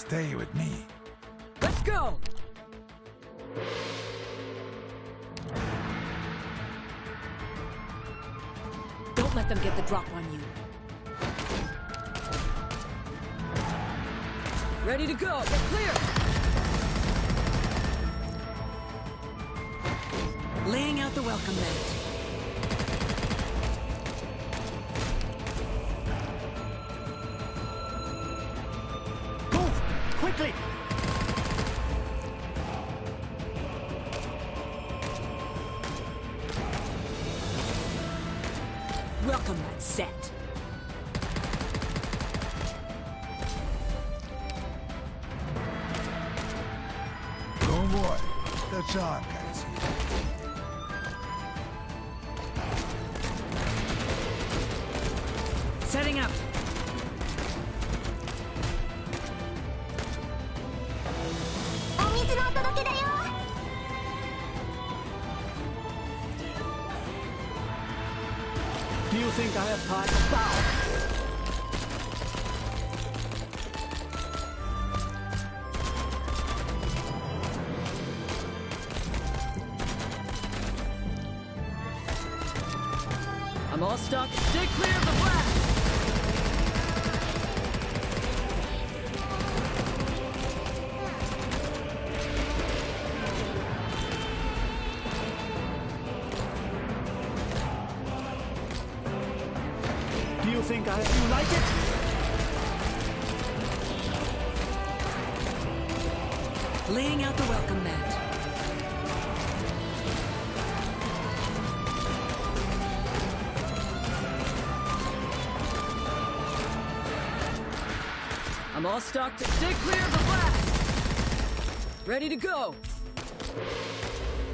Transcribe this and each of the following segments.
Stay with me. Let's go! Don't let them get the drop on you. Ready to go. Get clear. Laying out the welcome mat. Quickly! Welcome that set. Don't worry. The charm guy's here. Setting up. Do you think I have time? Bow! I'm all stuck. Stay clear of the blast. You think I have... You like it? Laying out the welcome mat. I'm all stocked. To stay clear of the blast. Ready to go.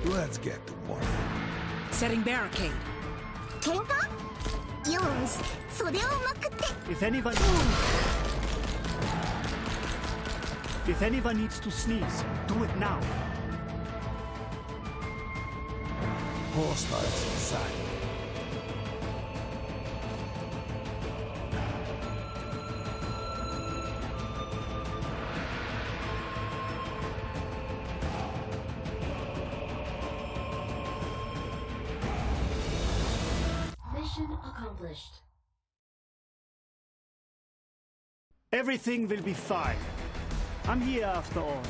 Let's get to work. Setting barricade. 喧 if anyone... If anyone needs to sneeze, do it now. Horse sign. Accomplished. Everything will be fine. I'm here after all.